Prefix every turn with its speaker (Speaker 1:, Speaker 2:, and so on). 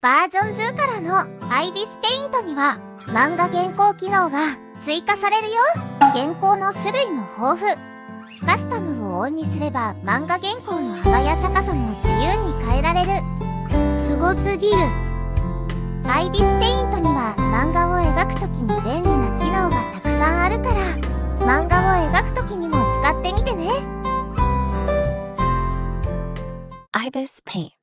Speaker 1: バージョン10からのアイビスペイントには漫画原稿機能が追加されるよ。原稿の種類も豊富。カスタムをオンにすれば漫画原稿の幅や高さも自由に変えられる。すごすぎる。アイビスペイントには漫画を描くときに便利な機能がたくさんあるから漫画を描くときにも使ってみてね。
Speaker 2: アイビスペイント